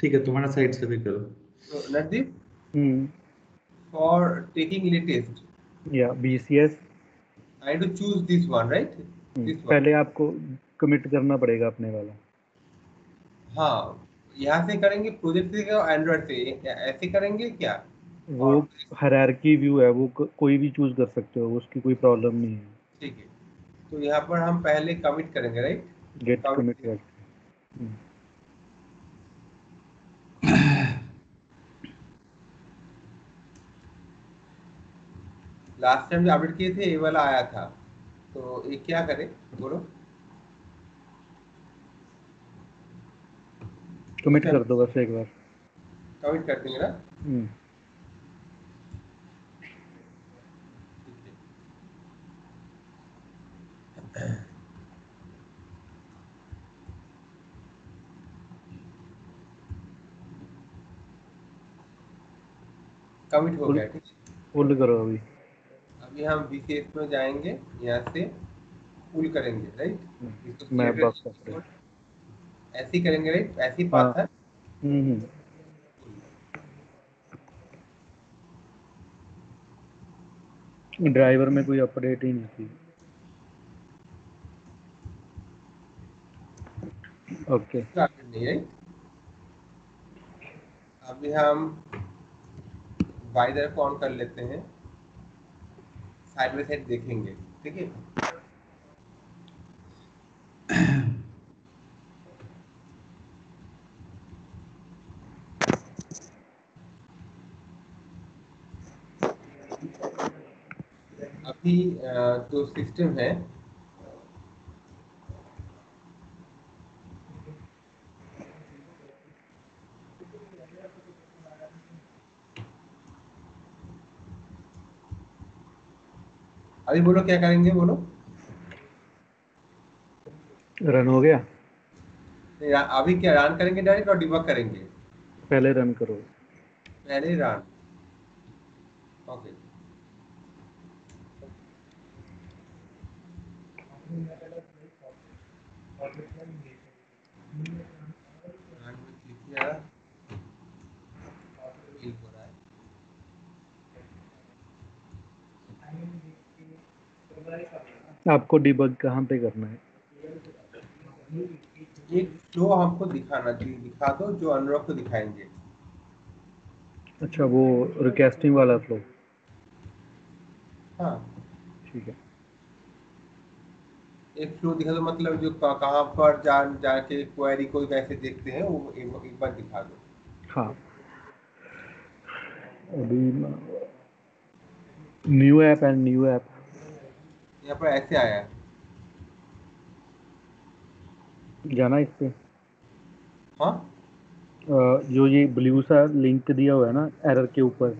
ठीक है तुम्हारा साइड से भी करो। तो नजदीप हम्म। फॉर टेकिंग test या BCS I need to choose this one right? this one. हम्म, पहले आपको कमिट करना पड़ेगा अपने वाला। हाँ यहाँ से करेंगे प्रोजेक्ट से एंड्रॉइड से ऐसे करेंगे क्या? वो हायरार्की व्यू है वो कोई भी चूज़ कर सकते हो उसकी कोई प्रॉब्लम नहीं है। ठीक है। तो यहाँ पर हम पहले कमिट करेंगे राइट गेट कमिट किया। करके लास्ट टाइम जो अपडेट किए थे ये वाला आया था। तो ये क्या करें? बोलो। कमिट कर दो बस एक बार। कमिट कर देंगे ना? हम्म, कमिट हो गया ठीक है फुल करो अभी। अभी हम बीसीएस में जाएँगे यहाँ से पुल करेंगे राइट इसको मैं बस करके ऐसे ही करेंगे राइट ऐसे ही पाथ है। हम्म हम्म, ड्राइवर में कोई अपडेट ही नहीं थी। ओके। नहीं अभी हम वाइडर को ऑन कर लेते हैं। साइड बाई साइड देखेंगे ठीक है? अभी तो सिस्टम है अभी बोलो क्या करेंगे बोलो? रन हो गया? अभी क्या रन करेंगे डायरेक्ट और डिबग करेंगे? पहले रन करो। पहले रन ओके रन में क्लिक किया क्लिक हो रहा है आपको डिबग कहाँ पे करना है? एक फ्लो हमको दिखाना चाहिए दिखा दो जो को दिखाएँगे। अच्छा वो रिक्वेस्टिंग वाला फ्लो हाँ। ठीक है। एक फ्लो दिखा दो मतलब जो कहाँ पर जा जाके क्वेरी को कैसे देखते हैं वो एक एक बार दिखा दो। हाँ। अभी new app and new app यहाँ पर ऐसे आया है। जाना इस पे हाँ? जो ये ब्लू सा लिंक दिया हुआ है ना एरर के ऊपर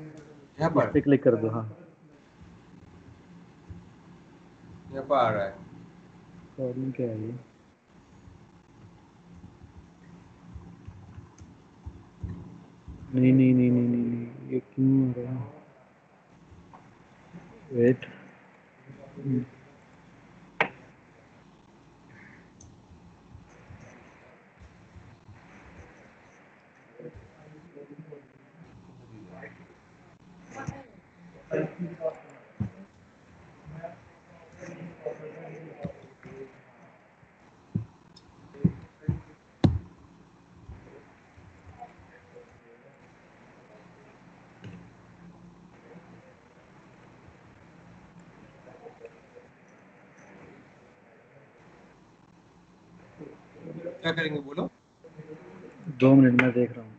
यहाँ पर? पे क्लिक कर दो हाँ। यहाँ पर आ रहा है। प्रॉब्लम क्या है ये? नहीं नहीं नहीं नहीं नहीं नहीं ये क्यों आ रहा है? वेट क्या करेंगे बोलो? दो मिनट में देख रहा हूँ।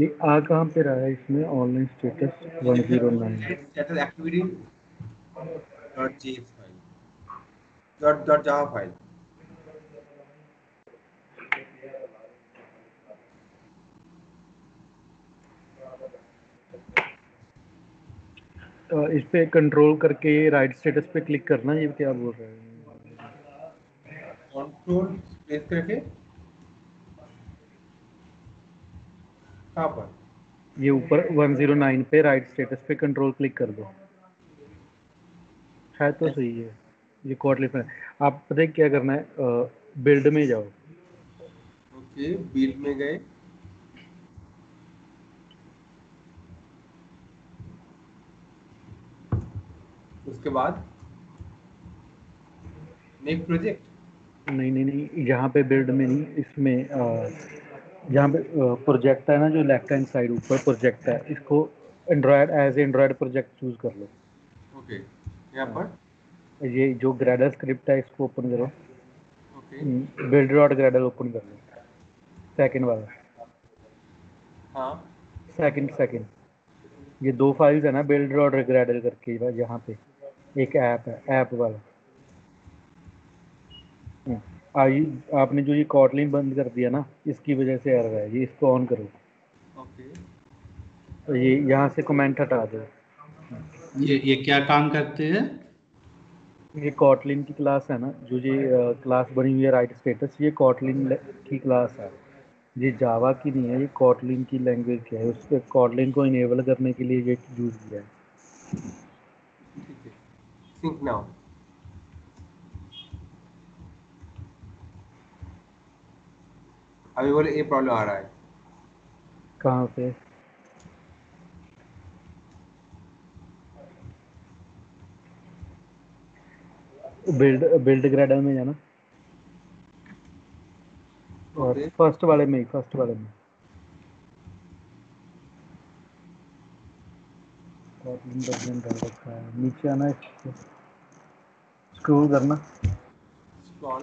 ये आ कहाँ पे रहा है इसमें? Online status one zero nine status activity dot js file dot dot java इस पे कंट्रोल करके राइट स्टेटस पे क्लिक करना ये क्या बोल रहे है? कंट्रोल प्रेस करके। कहाँ पर। ये ऊपर 109 पे राइट स्टेटस पे कंट्रोल क्लिक कर दो। शायद तो सही है। ये लिप है आप पता है क्या करना है? बिल्ड में जाओ। ओके बिल्ड में गए। उसके बाद नेक्स्ट प्रोजेक्ट नहीं नहीं नहीं यहाँ पे बिल्ड में नहीं इसमें जहाँ पे प्रोजेक्ट है ना जो लेफ़्ट हैंड साइड ऊपर प्रोजेक्ट है इसको Android as Android project choose कर लो। ओके यहाँ पर? ये जो ग्रेडल स्क्रिप्ट है इसको ओपन करो। Okay build dot Gradle open कर लो। सेकंड वाला। हाँ। सेकंड सेकंड ये दो फाइल्स है ना बिल्ड डॉट ग्रेडल करके यहाँ पे। एक ऐप है ऐप वाला। आई आपने जो ये कॉटलिन बंद कर दिया ना इसकी वजह से आ रहा है ये इसको ऑन करो। ओके तो ये यहाँ से कमेंट हटा दो। ये ये क्या काम करते हैं? ये कॉटलिन की क्लास है ना जो ये क्लास बनी हुई है राइट स्टेटस ये कॉटलिन की क्लास है। ये जावा की नहीं है ये कॉटलिन की लैंग्वेज है। उस पर कॉटलिन को इनेबल करने के लिए ये यूज़ किया है ठीक है सिंक नाउ अभी बोले ये प्रॉब्लम आ रहा है. कहाँ पे? बिल्ड बिल्ड ग्रेडर में जाना। और Okay. फ़र्स्ट वाले में फ़र्स्ट वाले में। है। नीचे आना है। स्क्रॉल करना। स्क्रॉल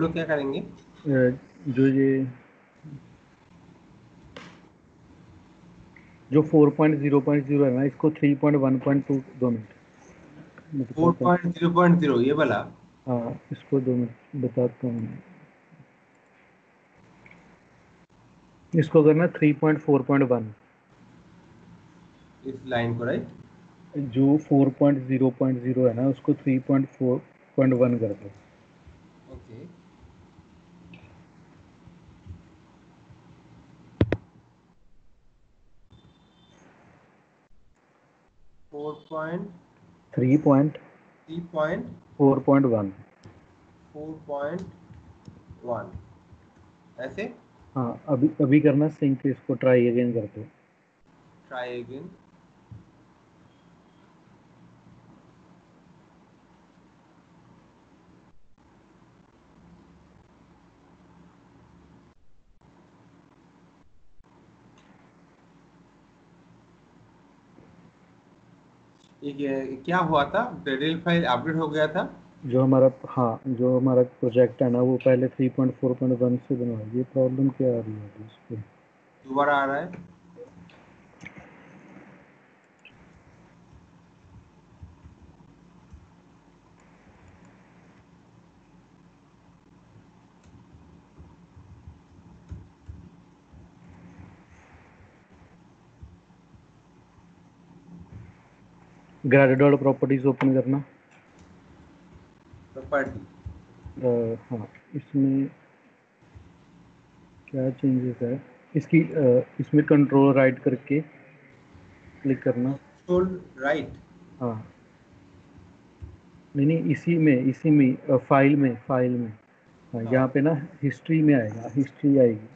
बोलो क्या करेंगे? जो ये जो 4.0.0 है ना इसको 3.1.2 दो minute. Four point zero point zero ये वाला? हाँ इसको दो मिनट बताता हूँ। इसको करना 3.4.1 इस लाइन को राइट जो 4.0.0 है ना उसको 3.4.1 कर दो। Okay four point 3.4.1 three point four point one ऐसे? हाँ अभी अभी करना सिंक इसको ट्राई अगेन करते ट्राई अगेन ये क्या हुआ था? ग्रेडल फ़ाइल अपडेट हो गया था? जो हमारा हाँ जो हमारा प्रोजेक्ट है ना वो पहले 3.4.1 से बना ये प्रॉब्लम क्या आ रही है? दोबारा आ रहा है? ग्रेडेड प्रॉपर्टीज़ ओपन करना। प्रॉपर्टी हाँ इसमें क्या चेंजेस है? इसकी अ, इसमें कंट्रोल राइट करके क्लिक करना। कंट्रोल राइट हाँ। नहीं नहीं इसी में इसी में फ़ाइल में फ़ाइल में। हाँ, यहाँ पे ना हिस्ट्री में आएगा हिस्ट्री आएगी।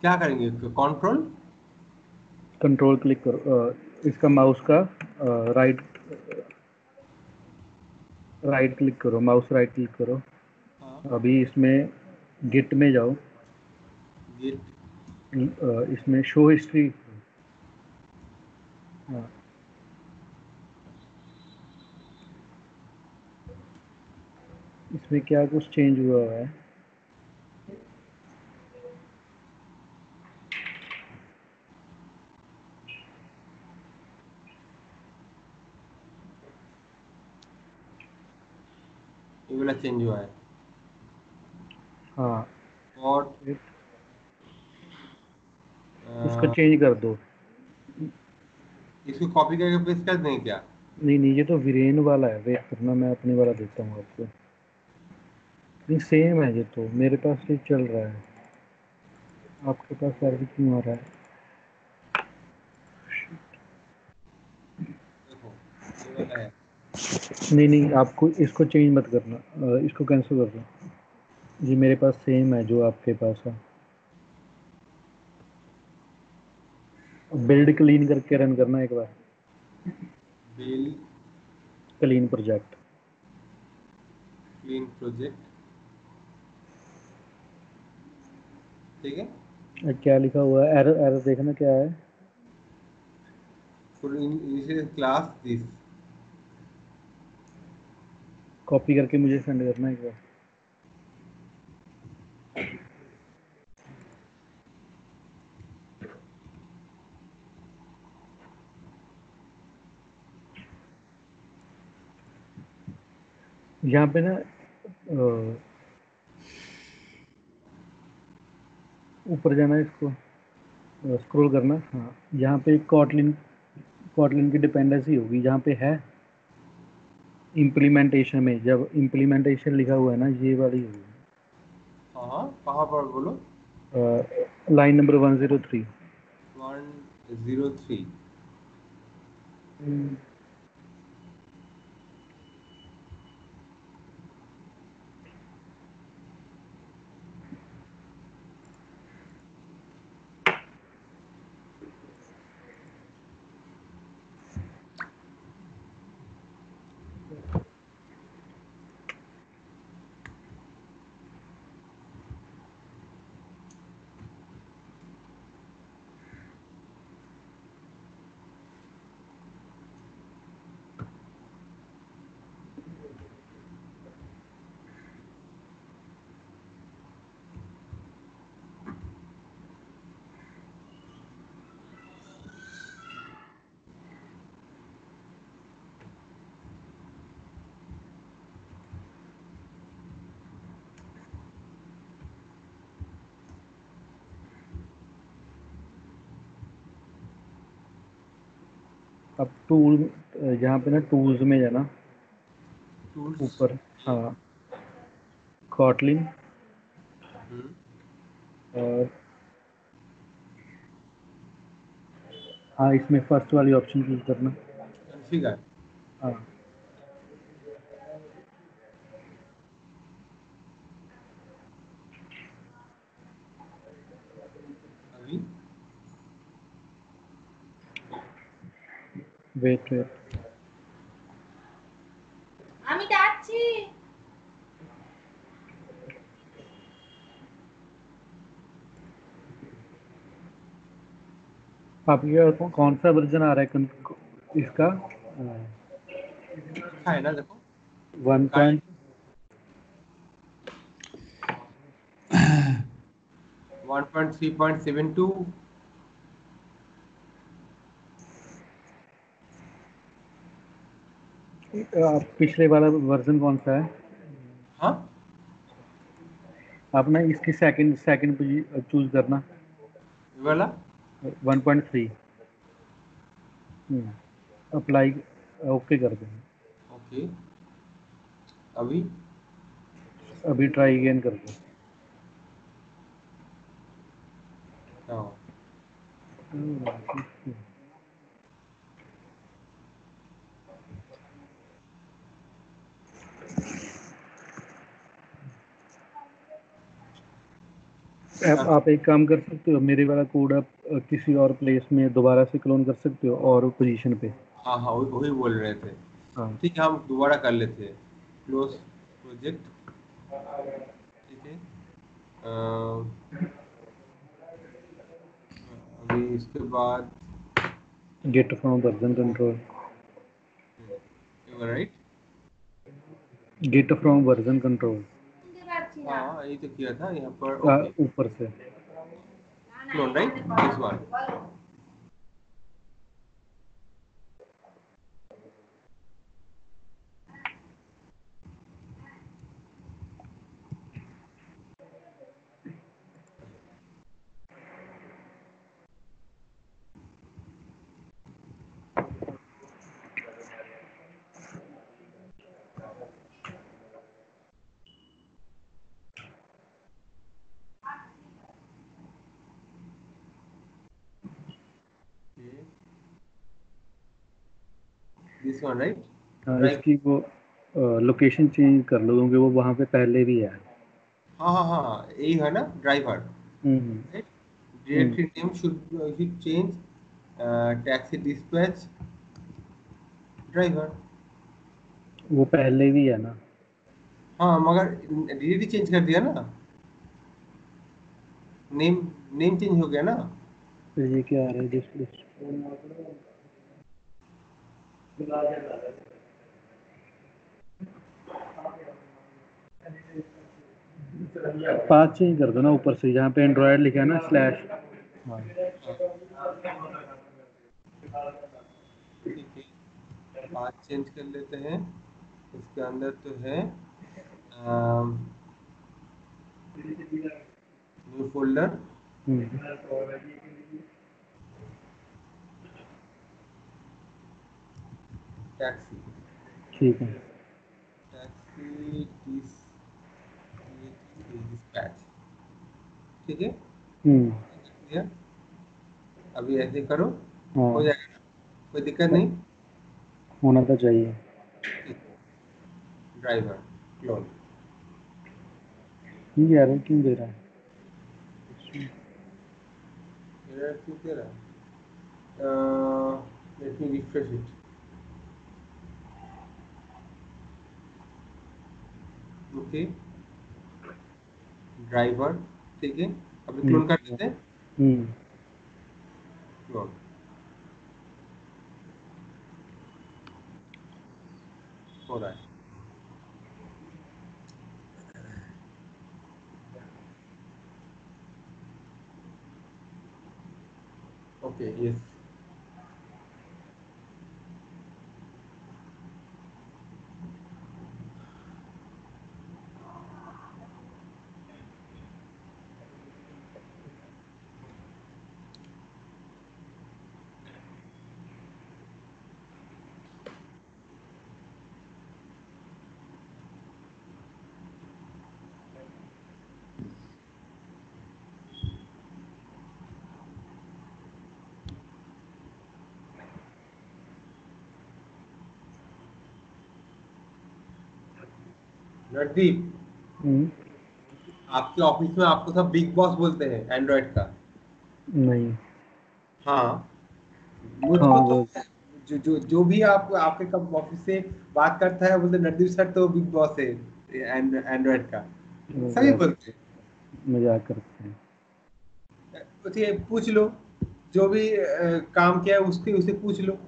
क्या करेंगे? कंट्रोल कंट्रोल क्लिक करो इसका माउस का राइट राइट क्लिक करो माउस राइट क्लिक करो। हाँ। अभी इसमें गिट में जाओ। गिट इसमें शो हिस्ट्री हाँ। इसमें क्या कुछ चेंज हुआ है? वाला है। हाँ। इसको चेंज कर दो। इसको कॉपी करके पेस्ट कर दें क्या? नहीं नहीं ये तो वीरेन वाला है वेट करना मैं अपने वाला देता हूँ आपको। नहीं सेम है ये तो मेरे पास ये चल रहा है। आपके पास सर्विस क्यों आ रहा है देखो ये वाला है नहीं नहीं आपको इसको चेंज मत करना। इसको कैंसिल कर दो। ये मेरे पास सेम है जो आपके पास है। बिल्ड क्लीन करके रन करना एक बार। Build clean project clean project ठीक है? क्या लिखा हुआ है? एरर एरर देखना क्या है? In- initial class this copy करके मुझे सेंड करना एक बार। यहाँ पे ना ऊपर जाना इसको। स्क्रॉल करना। हाँ यहाँ पे कॉटलिन कॉटलिन की डिपेंडेंसी होगी। जहाँ पे है इम्प्लीमेंटेशन में जब इम्प्लीमेंटेशन लिखा हुआ है ना ये वाली। हाँ हाँ कहाँ पर बोलो? Line number one zero three one zero three अब टूल यहाँ पे ना टूल्स में जाना। ऊपर हाँ। कॉटलिन हम्म, और हाँ इसमें फ़र्स्ट वाली ऑप्शन चूज़ करना। ठीक है। हाँ। वेट वेट আমি ডাকছি आपके पास कौन- कौन सा वर्जन आ रहा है कन- इसका लिखा है ना देखो one point one point three point seven two पिछले वाला वर्जन कौन सा है? हाँ? आप ना इसकी सेकंड सेकंड चूज़ करना। वाला? 1.3 अप्लाई ओके कर देना। ओके अभी? अभी ट्राई अगेन कर दो। हाँ। आप, हाँ। आप एक काम कर सकते हो मेरे वाला कोड आप किसी और प्लेस में दोबारा से क्लोन कर सकते हो और पोजीशन पे। हाँ हाँ वही बोल रहे थे। हाँ। ठीक है हम दोबारा कर लेते हैं। क्लोज प्रोजेक्ट ठीक है। अभी इसके बाद get from version control right get from version control हाँ यही तो किया था यहाँ पर ऊपर से। Right this Clone, This one. বলো। दिस वन राइट हाँ Right. इसकी वो लोकेशन चेंज कर लो क्योंकि वो वहाँ पे पहले भी है। हाँ हाँ हाँ यही है ना ड्राइवर हम्म, name should should change uh, taxi dispatch driver वो पहले भी है ना। हाँ मगर डायरेक्टली चेंज कर दिया ना। नेम नेम चेंज हो गया ना। तो ये क्या आ रहा है? डिस्प्ले पाथ चेंज कर दो ना ऊपर से जहाँ पे एंड्रॉयड लिखा है ना स्लैश हाँ ठीक है पाथ चेंज कर लेते हैं। इसके अंदर तो है न्यू फोल्डर टैक्सी। ठीक है। Taxi dispatch. ठीक है? हम्म, अभी ऐसे करो। हाँ। हो जाएगा। कोई दिक्कत नहीं? होना तो चाहिए। Driver clone. ये यार क्यों दे रहा है? एरर क्यों दे रहा है? Let me refresh it okay driver ठीक है? अभी क्लोन कर देते हैं। हम्म, क्लोन हो रहा है ओके यस नरदीप हम्म, आपके ऑफ़िस में आपको सब बिग बॉस बोलते हैं एंड्रॉइड का। नहीं। हाँ। मुझको हाँ, तो जो जो जो भी आप आपके कब ऑफ़िस से बात करता है बोलते नरदीप सर तो बिग बॉस है एंड्रॉइड का। सभी बोलते हैं। मज़ाक करते हैं। उसे पूछ लो जो भी अ, काम किया है उसके उसे पूछ लो।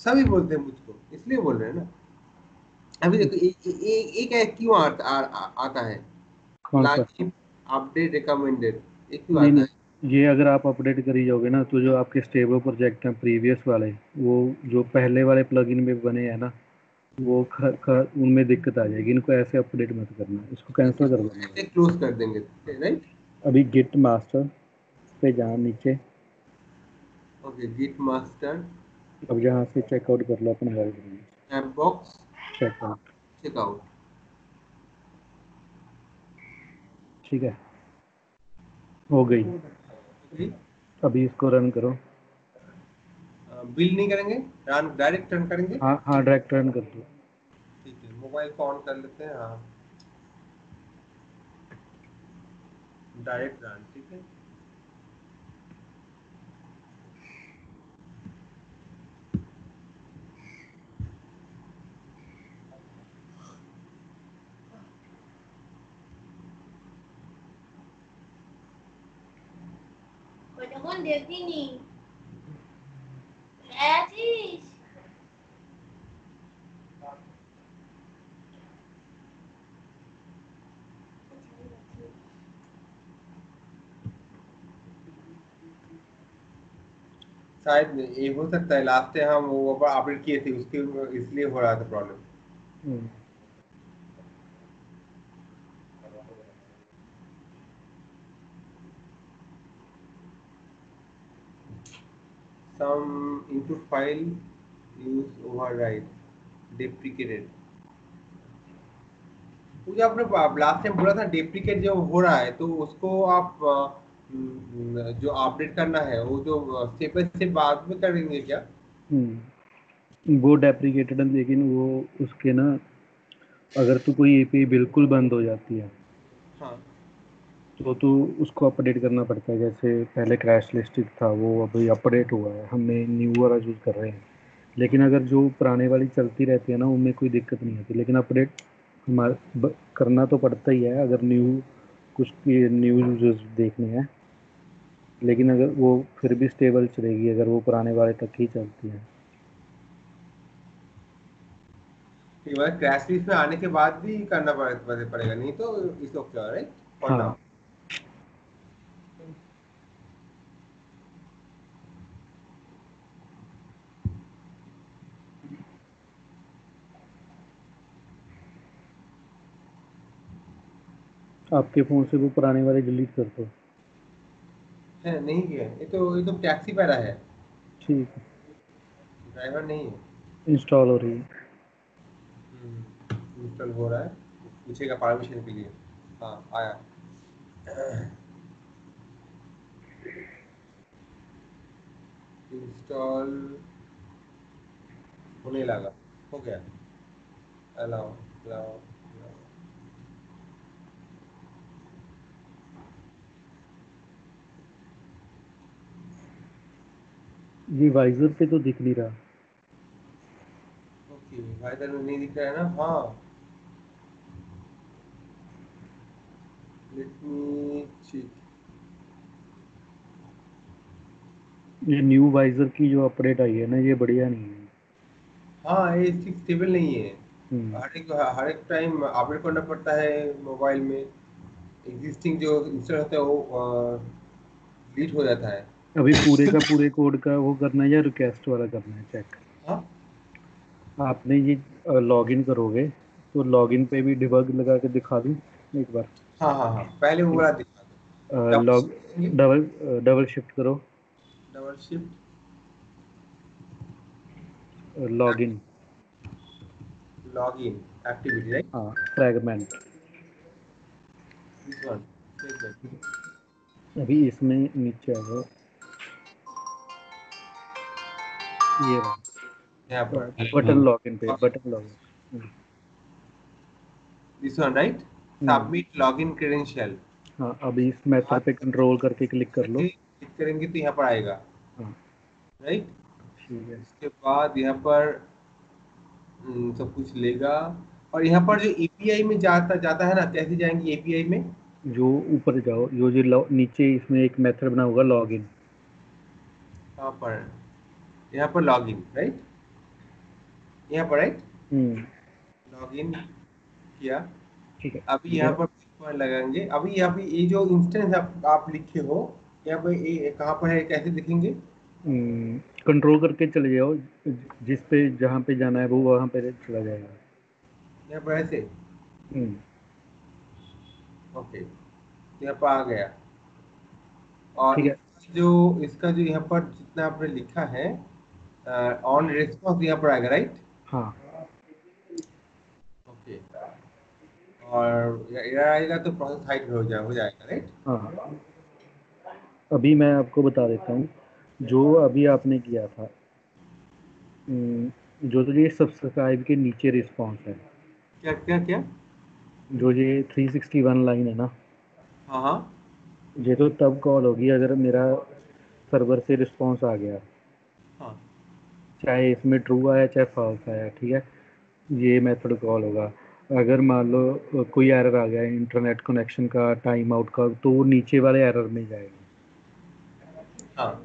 सभी बोलते हैं मुझको इसलिए बोल रहे हैं ना। अभी देखो एक एक क्यों आ, आ, आ, आता है? अपडेट रिकमेंडेड एक क्यों आता है ये अगर आप अपडेट करी जाओगे ना तो जो आपके स्टेबल प्रोजेक्ट हैं प्रीवियस वाले वो जो पहले वाले प्लगइन में बने हैं ना वो उनमें दिक्कत आ जाएगी। इनको ऐसे अपडेट मत करना इसको कैंसिल कर देना क्लोज कर देंगे राइट अभी गिट मास्टर पे जाओ नीचे। ओके गिट मास्टर अब यहाँ से चेकआउट कर लो अपना बॉक्स चेकआउट चेकआउट ठीक है। हो गई। अभी इसको रन करो। बिल नहीं करेंगे? रन डायरेक्ट रन करेंगे? हाँ हाँ डायरेक्ट रन कर दो। ठीक है मोबाइल को ऑन कर लेते हैं हाँ। डायरेक्ट रन ठीक है। शायद ये हो सकता है लास्ट हम वो अपडेट किए थे उसके इसलिए हो रहा था problem some input file use override deprecated वो जो आपने लास्ट टाइम बोला था डेप्रिकेट जो हो रहा है तो उसको आप जो अपडेट करना है वो जो स्टेप बाय स्टेप बाद में करेंगे क्या? हम्म। वो डेप्रिकेटेड है लेकिन वो उसके ना अगर तो कोई एपीआई बिल्कुल बंद हो जाती है। हाँ। तो तो उसको अपडेट करना पड़ता है जैसे पहले क्रैश लिस्टेड था वो अभी अपडेट हुआ है। हमने न्यू वाला यूज़ कर रहे हैं। लेकिन अगर जो पुराने वाली चलती रहती है ना उनमें कोई दिक्कत नहीं आती लेकिन अपडेट हमारे करना तो पड़ता ही है अगर न्यू कुछ न्यू यूज़र्स देखने हैं। लेकिन अगर वो फिर भी स्टेबल चलेगी अगर वो पुराने वाले तक ही चलती है। क्रैश लिस्ट में आने के बाद भी करना पड़ेगा। नहीं तो इस ओके राइट हाँ। आपके फ़ोन से वो पुराने वाले डिलीट कर दो। है नहीं किया ये तो ये तो टैक्सी पैरा है। ठीक है। ड्राइवर नहीं है। इंस्टॉल हो रही है। इंस्टॉल हो रहा है। पूछेगा परमिशन के लिए। हाँ आया। इंस्टॉल होने लगा। हो गया। अलाउ अलाउ ये वाइजर पे तो दिख नहीं रहा। ओके भाई इधर नहीं दिख रहा है ना? हाँ। मी ये न्यू वाइजर की जो अपडेट आई है ना ये बढ़िया नहीं है। हाँ ये ठीक स्टेबल नहीं है। हम्म, हर एक हर एक टाइम अपडेट करना पड़ता है मोबाइल में। एग्जिस्टिंग जो इंस्टॉल होता है वो डिलीट हो जाता है। अभी पूरे का पूरे कोड का वो करना है या रिक्वेस्ट वाला करना है? चेक हाँ। आपने ये लॉगिन करोगे तो लॉगिन पे भी डिबग लगा के दिखा दूँ एक बार? हाँ हाँ हाँ। पहले वो वाला दिखा दो। लॉग डबल डबल शिफ्ट करो। Double shift login log in activity right हाँ फ्रैगमेंट अभी इसमें नीचे आ ये रहा यहाँ पर बटन लॉगिन पे button login. This one right submit login credential हाँ अभी इस मेथड पे कंट्रोल करके क्लिक कर लो। क्लिक करेंगे तो यहाँ पर आएगा। हाँ। राइट ठीक है। इसके बाद यहाँ पर हम्म, सब कुछ लेगा। और यहाँ पर जो एपीआई में जाता जाता है ना कैसे जाएँगे एपीआई में? जो ऊपर जाओ जो जो नीचे इसमें एक मेथड बना होगा लॉगिन कहाँ पर? यहाँ पर लॉगिन राइट यहाँ पर राइट हम्म। लॉगिन किया। ठीक है। अभी यहाँ पर पॉइंट लगाएँगे। अभी यहाँ पे ये जो इंस्टेंस आप, आप लिखे हो यहाँ पे ये कहाँ पर है कैसे लिखेंगे कंट्रोल करके चले जाओ। जिस पे जहाँ पे जाना है वो वहाँ पे चला जाएगा। यहाँ पर ऐसे? हम्म, ओके यहाँ पर आ गया। और जो इसका जो यहाँ पर जितना आपने लिखा है ऑन रिस्पॉन्स यहाँ पर आएगा राइट हाँ। ओके और एरर आएगा तो प्रोसेस हाइड हो जाए हो जाएगा राइट हाँ। अभी मैं आपको बता देता हूँ जो अभी आपने किया था जो तो ये सब्सक्राइब के नीचे रिस्पॉन्स है। क्या क्या क्या? जो ये 361 लाइन है ना? हाँ हाँ। ये तो तब कॉल होगी अगर मेरा सर्वर से रिस्पॉन्स आ गया। हाँ चाहे इसमें ट्रू आया चाहे फॉल्स आया ठीक है? ये मेथड कॉल होगा। अगर मान लो कोई एरर आ गया इंटरनेट कनेक्शन का टाइम आउट का तो वो नीचे वाले एरर में जाएगा। हाँ।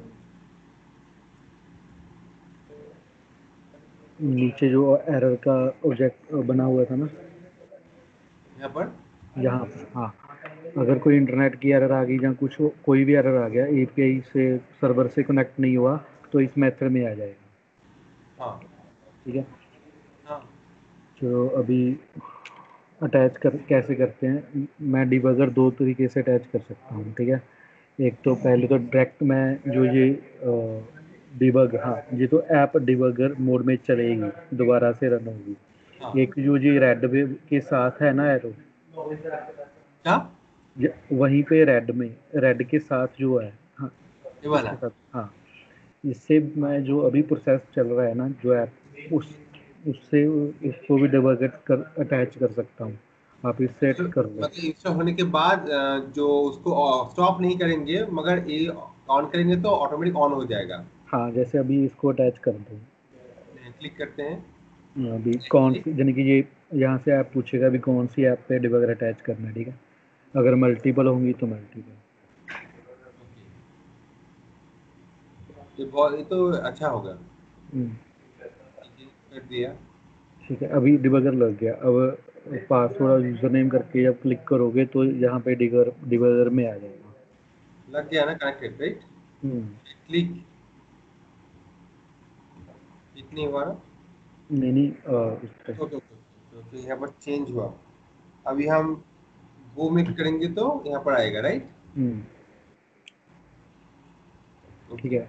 नीचे जो एरर का ऑब्जेक्ट बना हुआ था ना? यहाँ पर? यहाँ पर हाँ। अगर कोई इंटरनेट की एरर आ गई या कुछ कोई भी एरर आ गया एपीआई से सर्वर से कनेक्ट नहीं हुआ तो इस मेथड में आ जाएगा। हाँ। ठीक है? हाँ। तो अभी अटैच कर कैसे करते हैं? मैं डिबगर दो तरीके से अटैच कर सकता हूँ ठीक है? एक तो पहले तो डायरेक्ट मैं जो ये डिबग हाँ ये तो ऐप डिबगर मोड में चलेगी दोबारा से रन होगी। हाँ। एक जो ये रेड वेव के साथ है ना एरो क्या? वहीं पे रेड में रेड के साथ जो है हाँ ये वाला? हाँ। इससे मैं जो अभी प्रोसेस चल रहा है ना जो ऐप उस उससे उसको भी डिबगर कर अटैच कर सकता हूँ। आप इससे तो कर लो। मतलब इंस्टॉल होने के बाद जो उसको स्टॉप नहीं करेंगे मगर ये ऑन करेंगे तो ऑटोमेटिक ऑन हो जाएगा। हाँ जैसे अभी इसको अटैच कर दो। क्लिक करते हैं। अभी कौन सी यानी कि ये यहाँ से ऐप पूछेगा अभी कौन सी ऐप पे डिबगर अटैच करना है ठीक है? अगर मल्टीपल होंगी तो मल्टीपल ये बहुत ये तो अच्छा होगा हम्म, कर दिया। ठीक है अभी डिबगर लग गया। अब पासवर्ड और यूज़र नेम करके जब क्लिक करोगे तो यहाँ पे डिबगर डिबगर में आ जाएगा। लग गया ना कनेक्टेड राइट हम्म, क्लिक इतनी हुआ ना नहीं नहीं ओके ओके ओके यहाँ पर चेंज हुआ। अभी हम वो में करेंगे तो यहाँ पर आएगा राइट हम्म, ठीक है।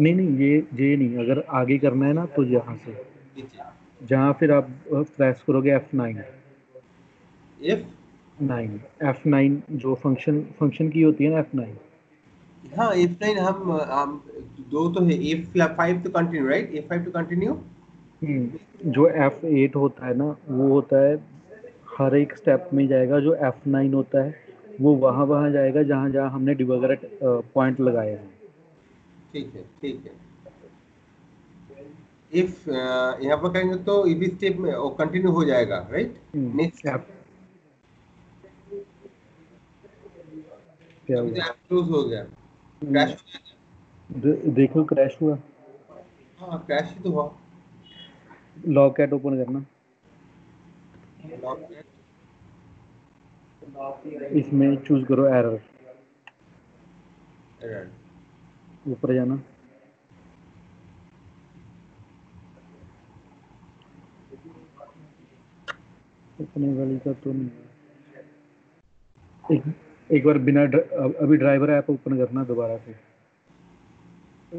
नहीं नहीं ये ये नहीं अगर आगे करना है ना तो यहाँ से। जहाँ फिर आप प्रेस करोगे F nine F nine F nine जो फ़ंक्शन फ़ंक्शन की होती है ना एफ़ नाइन हाँ एफ़ नाइन हम हम दो तो है एफ़ फाइव तो कंटिन्यू राइट एफ़ फाइव तो कंटिन्यू जो एफ़ एट होता है ना वो होता है हर एक स्टेप में जाएगा जो एफ़ नाइन होता है वो वहाँ वहाँ जाएगा जहाँ जहाँ हमने डिबगर पॉइंट लगाए हैं। ठीक है ठीक है। इफ़ यहाँ पर करेंगे तो भी स्टेप में कंटिन्यू हो जाएगा राइट हम्म, नेक्स्ट क्लोज हो गया। क्रैश हो गया। देखो क्रैश हुआ। हाँ क्रैश ही तो हुआ। लॉक कैट ओपन करना इसमें चूज़ करो एरर Error. ऊपर जाना। अपने वाली का तो नहीं। एक एक बार बिना ड्र- अभी ड्राइवर ऐप ओपन करना दोबारा से।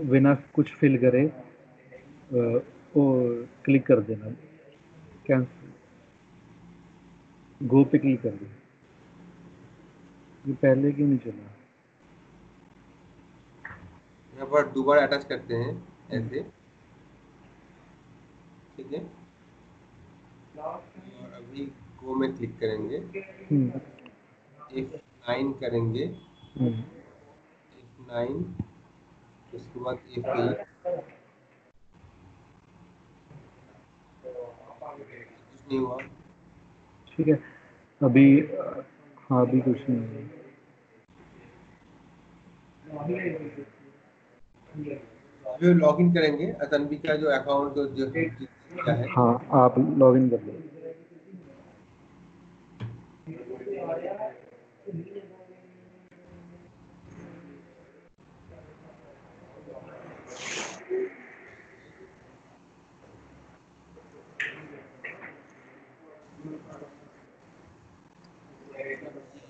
बिना कुछ फिल करे वो क्लिक कर देना। कैंसिल गो पे क्लिक कर देना ये पहले क्यों नहीं चला? यहाँ पर दोबारा अटैच करते हैं ऐसे। ठीक है? और अभी गो में क्लिक करेंगे। हम्म, एफ़ नाइन करेंगे। हम्म, एफ़ नाइन उसके बाद एफ़ एट कुछ नहीं हुआ। ठीक है। अभी हाँ अभी कुछ नहीं है अभी लॉग इन करेंगे। तनवी का जो अकाउंट जो जो है हाँ? आप लॉग इन कर लो।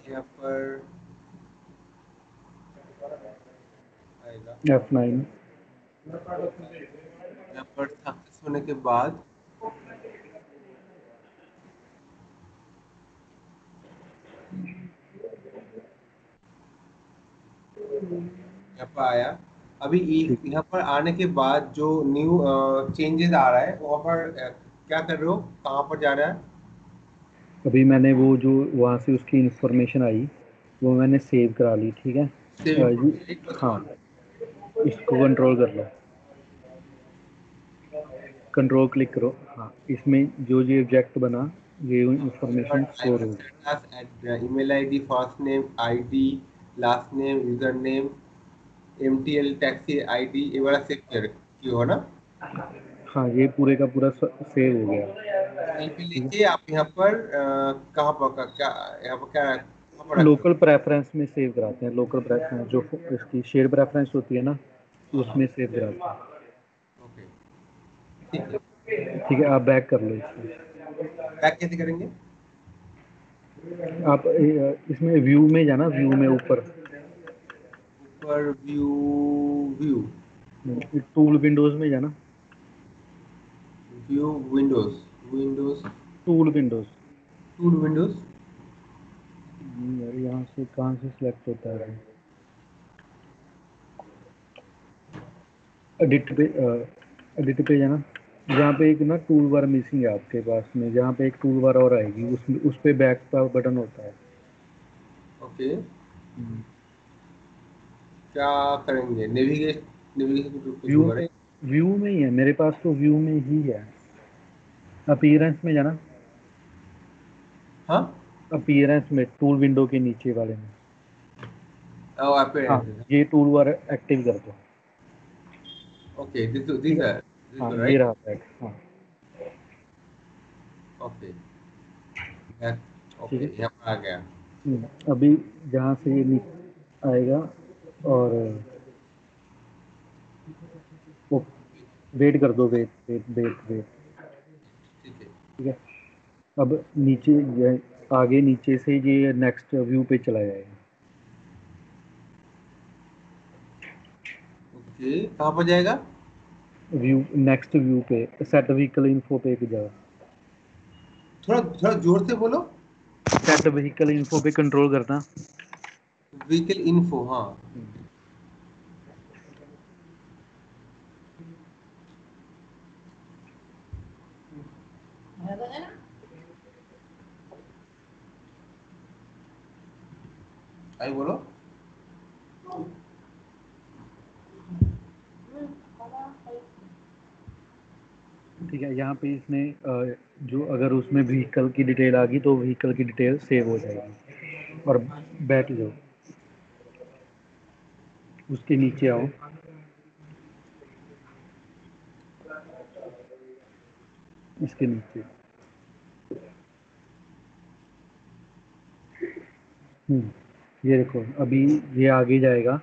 यहाँ पर आएगा एफ़ नाइन यहाँ पर सक्सेस होने के बाद यहाँ पर आया। अभी यहाँ पर आने के बाद जो न्यू चेंजेस आ रहा है वहाँ पर क्या कर रहे हो? कहाँ पर जा रहा है? अभी मैंने वो जो वहाँ से उसकी इंफॉर्मेशन आई वो मैंने सेव करा ली ठीक है? हाँ। इसको कंट्रोल कर लो। कंट्रोल क्लिक करो। हाँ इसमें जो ये ऑब्जेक्ट बना ये इंफॉर्मेशन स्टोर होगी। Email ID first name ID last name user name MTL taxi ID ये वाला सेव किया किया हो ना? हाँ ये पूरे का पूरा सेव हो गया। लेके आप यहाँ पर कहाँ पर क्या यहाँ पर क्या हो? लोकल प्रेफरेंस में सेव कराते हैं लोकल प्रेफरेंस जो इसकी शेयर प्रेफरेंस होती है ना उसमें सेव कराता हैं। ठीक है आप बैक कर लो इसको। बैक कैसे करेंगे? आप इसमें व्यू में जाना व्यू में ऊपर। ऊपर व्यू व्यू टूल विंडोज़ में जाना। View windows windows tool windows tool windows यार यहाँ से कहाँ से सिलेक्ट होता है? एडिट पे एडिट पे जाना। जहाँ पे एक ना टूल बार मिसिंग है आपके पास में। जहाँ पे एक टूल बार और आएगी। उस उस पे बैक का बटन होता है। ओके। क्या करेंगे? नेविगेट व्यू में व्यू में ही है। मेरे पास तो व्यू में ही है। अपीयरेंस में जाना। हाँ? अपीयरेंस में टूल विंडो के नीचे वाले में। Oh, हाँ. ये टूल बार एक्टिव कर दो। These are this हाँ is ये. रहा बैक हाँ। ठीक है। यहाँ आ गया। हम्म, अभी जहाँ से ये आएगा और वो वेट कर दो वेट वेट वेट वेट ठीक है। ठीक है। अब नीचे आगे नीचे से ये नेक्स्ट व्यू पे चला जाएगा ओके कहाँ पर जाएगा? व्यू नेक्स्ट व्यू पे सेट व्हीकल इन्फो पे एक जाओ थोड़ा थोड़ा ज़ोर से बोलो। सेट व्हीकल इन्फो पे कंट्रोल करना। व्हीकल इन्फो हाँ। आई बोलो ठीक है, यहाँ पे इसने जो अगर उसमें व्हीकल की डिटेल आ गई तो व्हीकल की डिटेल सेव हो जाएगी। और बैठ जाओ। उसके नीचे आओ। इसके नीचे। हम्म। ये देखो अभी ये आगे जाएगा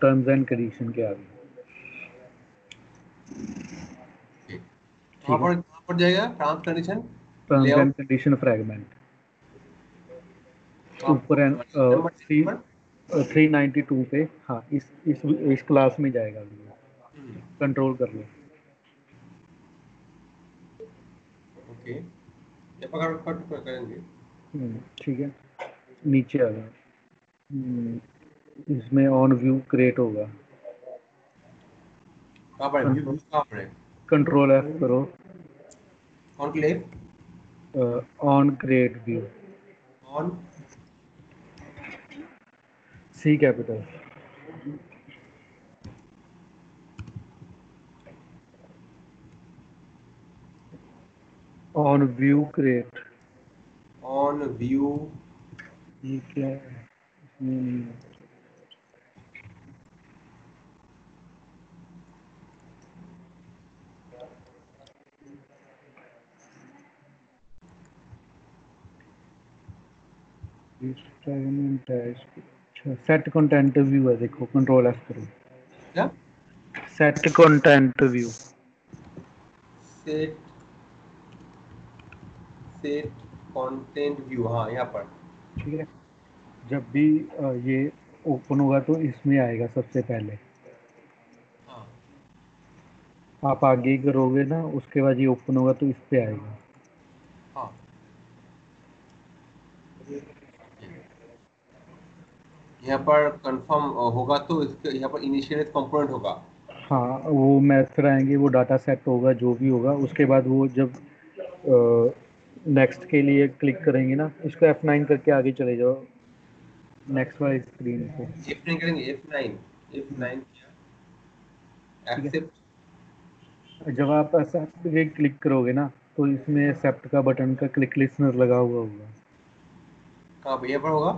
टर्म्स एंड कंडीशन के आगे। पर पर जाएगा trans condition terms and condition fragment ऊपर and three three ninety two पे हाँ इस इस इस क्लास में जाएगा अभी कंट्रोल कर लो। ओके। ये पकड़ कट करेंगे। हम्म, ठीक है। नीचे आ गया इसमें ऑन व्यू क्रिएट होगा। कहाँ पर व्यू कहाँ पर है? कंट्रोल एफ़ करो। On left on create view on C capital on view create on view ये क्या है। सेट कंटेंट व्यू है देखो कंट्रोल एफ़ करो। क्या? Set content view set set content view हाँ यहाँ पर। ठीक है। जब भी ये ओपन होगा तो इसमें आएगा सबसे पहले। हाँ। आप आगे करोगे ना उसके बाद ये ओपन होगा तो इस पे आएगा। हाँ। यहाँ पर कंफर्म होगा तो इसके यहाँ पर इनिशिएट कंपोनेंट होगा। हाँ वो मैथड आएँगे वो डाटा सेट होगा जो भी होगा। उसके बाद वो जब नेक्स्ट के लिए क्लिक करेंगे ना इसको F9 करके आगे चले जाओ। नेक्स्ट वाली स्क्रीन पे। एफ़ नाइन करेंगे एफ़ नाइन एफ़ नाइन किया। एक्सेप्ट जब आप एक्सेप्ट पे क्लिक करोगे ना तो इसमें एक्सेप्ट का बटन का क्लिक लिसनर लगा हुआ होगा। कहाँ पर यहाँ पर होगा?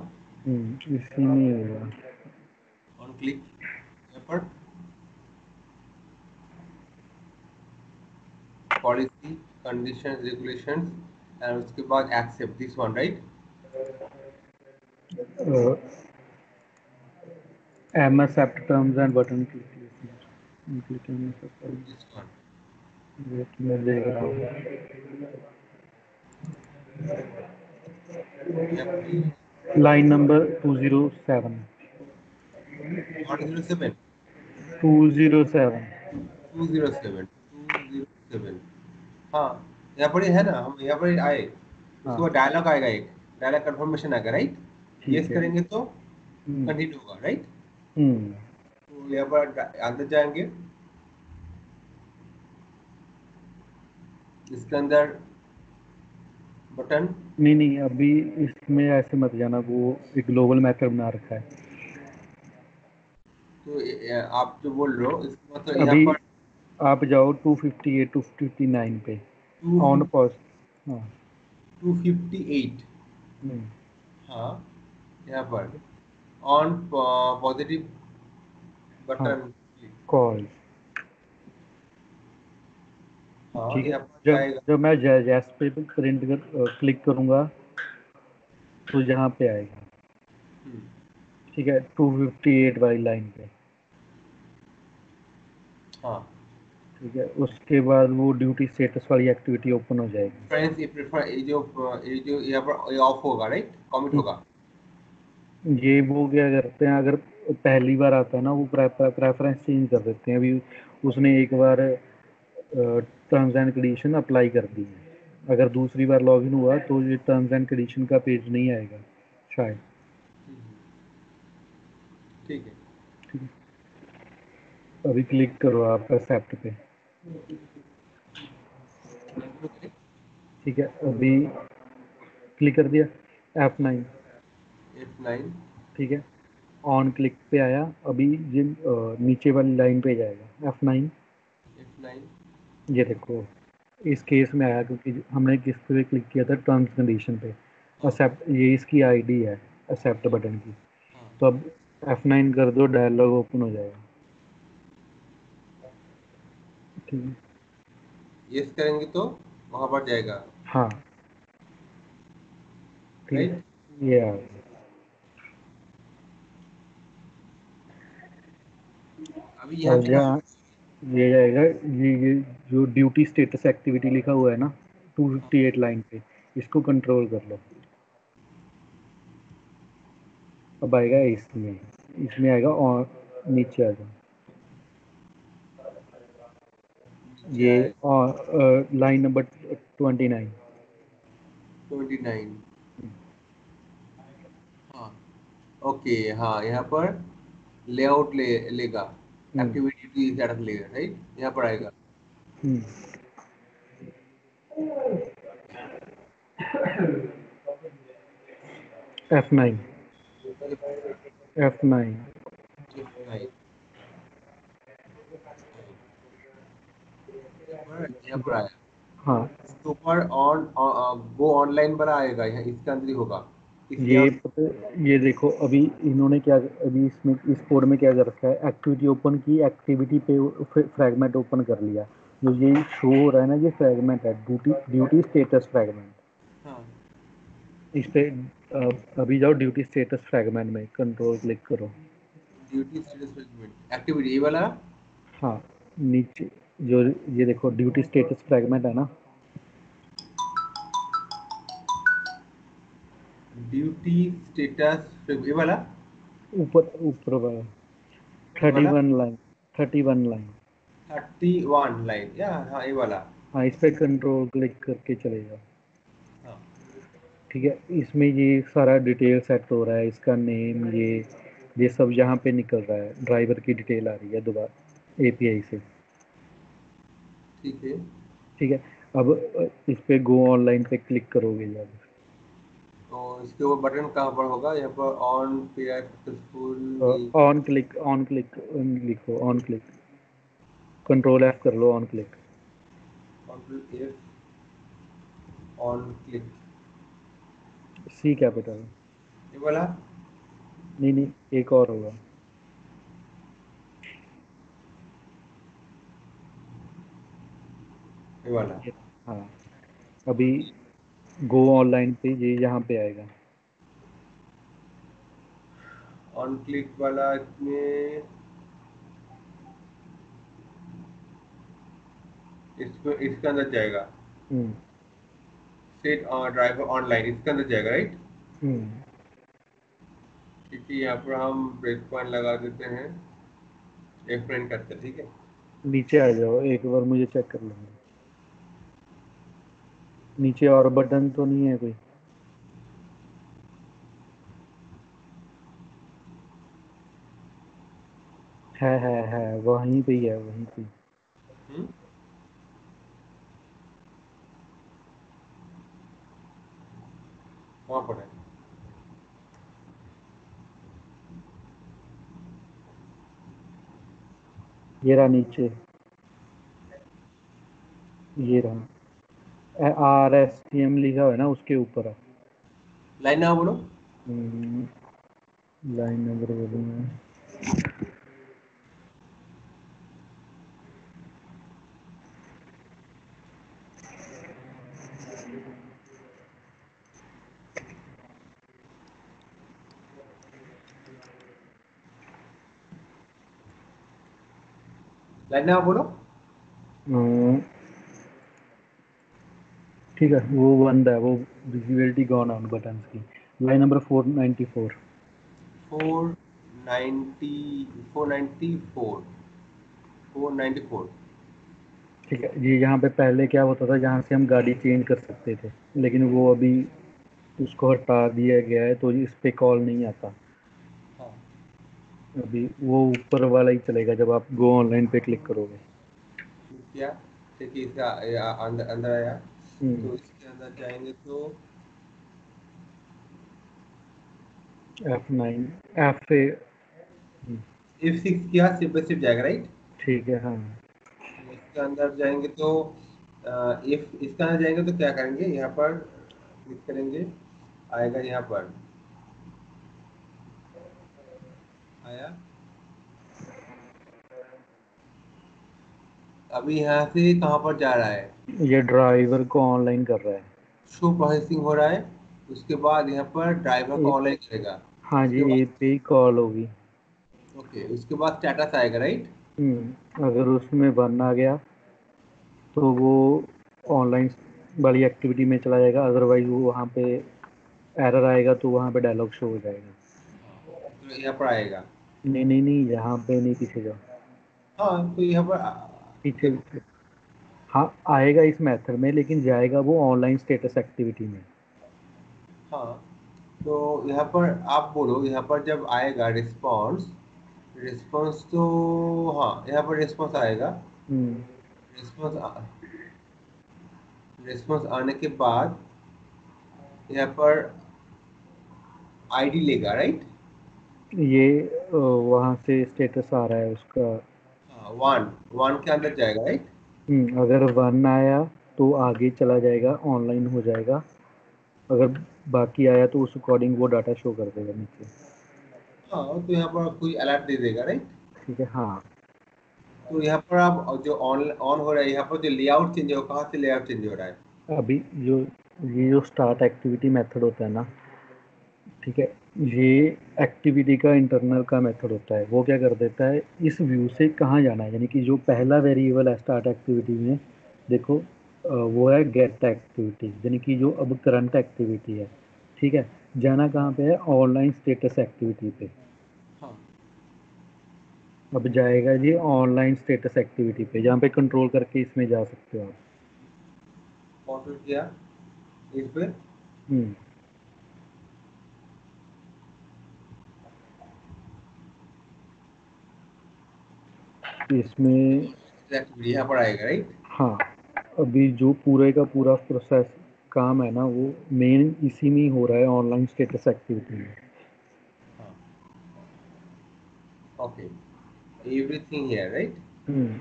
हम्म, इसी में होगा। ऑन क्लिक यहाँ पर। पॉलिसी कंडीशन रेगुलेशन एंड उसके बाद accept this one right accept terms and button click listener click करने से पहले। This one वेट मैं देख रहा हूँ. Line number two zero seven What zero seven? Two zero seven two zero seven two zero seven हाँ यहाँ पर ही है ना हम यहाँ पर ही आए। हाँ। उसके बाद डायलॉग आएगा एक। डायलॉग कंफर्मेशन आएगा राइट यस करेंगे तो हम्म, कंटिन्यू होगा राइट हम्म। तो यहाँ पर अंदर जाएँगे। इसके अंदर बटन। नहीं नहीं अभी इसमें ऐसे मत जाना वो एक ग्लोबल मेथड बना रखा है। तो आप जो बोल रहे हो इसका मतलब अभी यहाँ पर आप जाओ 258 259 पे। ऑन पॉज हाँ। टू फिफ्टी एट हम्म, हाँ। यहाँ पर ऑन पॉजिटिव बटन कॉल ठीक है। जब जब मैं जैस पे प्रिंट कर क्लिक करूँगा तो यहाँ पे आएगा। हम्म, ठीक है 258 वाली लाइन पे। हाँ। ठीक है उसके बाद वो ड्यूटी स्टेटस वाली एक्टिविटी ओपन हो जाएगी। फ्रेंड्स ये प्रेफर ये जो ये जो यहाँ पर ऑफ़ होगा राइट कमिट होगा। ये वो क्या करते हैं अगर पहली बार आता है ना वो प्रेफरेंस चेंज कर देते हैं। अभी उसने एक बार टर्म्स एंड कंडीशन अप्लाई कर दी है। अगर दूसरी बार लॉगिन हुआ तो ये टर्म्स एंड कंडीशन का पेज नहीं आएगा शायद। ठीक है। अभी क्लिक करो आप एक्सेप्ट पे। ठीक है अभी क्लिक कर दिया। F nine F nine. ठीक है। ऑन क्लिक पे आया अभी ये नीचे वाली लाइन पे जाएगा। F nine F nine. ये देखो इस केस में आया क्योंकि हमने किस पे क्लिक किया था? टर्म्स कंडीशन पे। एक्सेप्ट ये इसकी आईडी है एक्सेप्ट बटन की। तो अब F9 कर दो डायलॉग ओपन हो जाएगा। ठीक है। यस करेंगे तो वहाँ पर जाएगा। हाँ। ठीक है। ये आ गया। अभी यहाँ ये जाएगा ये ये जो ड्यूटी स्टेटस एक्टिविटी लिखा हुआ है ना 258 लाइन पे इसको कंट्रोल कर लो। अब आएगा इसमें इसमें आएगा और नीचे आ जाओ ये और लाइन नंबर 29 ट्वेंटी नाइन हाँ ओके हाँ यहाँ पर लेआउट ले लेगा। एक्टिविटी की स्टेटस लेगा राइट यहाँ पर आएगा। हम्म, F9 F9 F9 यहाँ पर आया। हाँ। इसके ऑन गो ऑनलाइन पर आएगा यहाँ इसके अंदर ही होगा। ये ये देखो अभी इन्होंने क्या अभी इसमें इस कोड में क्या कर रखा है? एक्टिविटी ओपन की एक्टिविटी पे फ्रैगमेंट ओपन कर लिया। जो ये शो हो रहा है ना ये फ्रैगमेंट है। ड्यूटी ड्यूटी स्टेटस फ्रैगमेंट हाँ। इस पे अभी जाओ ड्यूटी स्टेटस फ्रैगमेंट में कंट्रोल क्लिक करो। ड्यूटी स्टेटस फ्रेगमेंट एक्टिविटी ये वाला? हाँ नीचे जो ये देखो ड्यूटी स्टेटस फ्रैगमेंट है ना ड्यूटी स्टेटस ये वाला? ऊपर ऊपर वाला। Thirty one line thirty one line thirty one line या हाँ ये वाला। हाँ इस पे कंट्रोल क्लिक करके चले जाओ हाँ। ठीक है इसमें ये सारा डिटेल सेट हो रहा है इसका नेम ये ये सब यहाँ पे निकल रहा है। ड्राइवर की डिटेल आ रही है दोबारा एपीआई से। ठीक है। ठीक है अब इस पे गो ऑनलाइन पे क्लिक करोगे जब तो इसके ऊपर बटन कहाँ पर होगा? यहाँ पर on pay successful on click on click लिखो ऑन क्लिक कंट्रोल एफ़ कर लो on click control F on click C capital ये वाला? नहीं नहीं एक और होगा. ये वाला? हाँ. अभी गो ऑनलाइन पे ये यहाँ पे आएगा। ऑन क्लिक वाला इसमें इसको इसके अंदर जाएगा। हम्म। सेट ड्राइवर ऑनलाइन इसके अंदर जाएगा राइट हम्म। ठीक है यहाँ पर हम ब्रेक पॉइंट लगा देते हैं। एक्सप्लेन करते ठीक है? नीचे आ जाओ एक बार मुझे चेक कर लेंगे नीचे और बटन तो नहीं है कोई है है है वहीं पे ही है वहीं पे ही। हम्म? वहाँ पर है ये रहा नीचे ये रहा आर एस टी एम लिखा है ना उसके ऊपर है। लाइन ना बोलो। हम्म, लाइन नंबर बोलूँगा लाइन ना बोलो। हम्म, ठीक है वो बंद है वो विजिबिलिटी गॉन ऑन बटन्स की। Line number four ninety four four ninety four ninety four. Four ninety four. ठीक है ये यहाँ पे पहले क्या होता था जहाँ से हम गाड़ी चेंज कर सकते थे लेकिन वो अभी उसको हटा दिया गया है तो इस पे कॉल नहीं आता। हाँ। अभी वो ऊपर वाला ही चलेगा जब आप गो ऑनलाइन पे क्लिक करोगे। क्या? है इसका अंदर अंदर आया। तो इसके अंदर जाएँगे तो एफ़ नाइन एफ़ पे एफ़ सिक्स किया सिर्फ़ सिर्फ़ जाएगा राइट ठीक है हाँ। इसके अंदर जाएँगे तो इफ़ इसके अंदर जाएँगे तो क्या करेंगे? यहाँ पर क्लिक करेंगे आएगा यहाँ पर। आया। अभी यहाँ से कहाँ पर जा रहा है? ये ड्राइवर को ऑनलाइन कर रहा है। शो प्रोसेसिंग हो रहा है उसके बाद यहाँ पर ड्राइवर को ऑनलाइन करेगा। हाँ जी ए पे कॉल होगी। ओके उसके बाद स्टेटस आएगा राइट हम्म, अगर उसमें वन आ गया तो वो ऑनलाइन वाली एक्टिविटी में चला जाएगा। अदरवाइज़ वो वहाँ पे एरर आएगा तो वहाँ पे डायलॉग शो हो जाएगा। तो यहाँ पर आएगा। नहीं नहीं नहीं यहाँ पे नहीं पीछे जाओ। हाँ तो यहाँ पर पीछे पीछे। हाँ आएगा इस मेथड में लेकिन जाएगा वो ऑनलाइन स्टेटस एक्टिविटी में। हाँ तो यहाँ पर आप बोलो यहाँ पर जब आएगा रिस्पॉन्स रिस्पॉन्स तो हाँ यहाँ पर रिस्पॉन्स आएगा। हम्म, रिस्पॉन्स रिस्पॉन्स आने के बाद यहाँ पर आईडी लेगा राइट ये वहाँ से स्टेटस आ रहा है उसका। हाँ वन वन के अंदर जाएगा राइट हम्म, अगर वन आया तो आगे चला जाएगा ऑनलाइन हो जाएगा। अगर बाकी आया तो उस अकॉर्डिंग वो डाटा शो कर देगा नीचे। हाँ तो यहाँ पर कोई अलर्ट दे देगा राइट ठीक है हाँ। तो यहाँ पर आप जो ऑन ऑन हो रहा है यहाँ पर जो लेआउट चेंज हो कहाँ से लेआउट चेंज हो रहा है? अभी जो ये जो स्टार्ट एक्टिविटी मेथड होता है ना ठीक है ये एक्टिविटी का इंटरनल का मेथड होता है। वो क्या कर देता है? इस व्यू से कहाँ जाना है? यानी कि जो पहला वेरिएबल है स्टार्ट एक्टिविटी में देखो वो है गेट एक्टिविटी यानी कि जो अब करंट एक्टिविटी है। ठीक है? जाना कहाँ पे है? ऑनलाइन स्टेटस एक्टिविटी पे। हाँ। अब जाएगा जी ऑनलाइन स्टेटस एक्टिविटी पे जहाँ पे कंट्रोल करके इसमें जा सकते हो आप। इस पे? हम्म, इसमें यहाँ पर आएगा राइट हाँ अभी जो पूरे का पूरा प्रोसेस काम है ना वो मेन इसी में हो रहा है ऑनलाइन स्टेटस एक्टिविटी में। Okay everything here right hmm,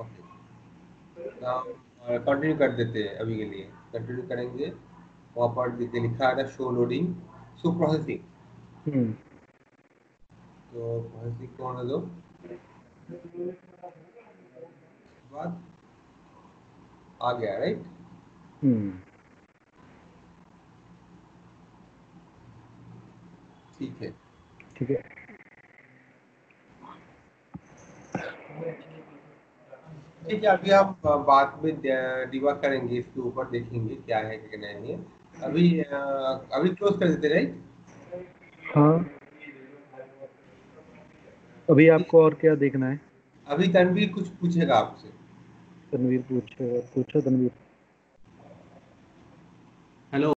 okay continue कर देते हैं अभी के लिए। कंटिन्यू करेंगे। वहाँ पर लिखा है show loading show processing hmm, तो प्रोसेसिंग को होने दो बाद आ गया राइट हम्म, ठीक है। ठीक है। ठीक है अभी आप बाद में डिबग करेंगे इसके ऊपर देखेंगे क्या है क्या नहीं है। अभी अभी क्लोज कर देते राइट हाँ। अभी आपको और क्या देखना है? अभी तनवीर कुछ पूछेगा आपसे। तनवीर पूछेगा पूछो तनवीर।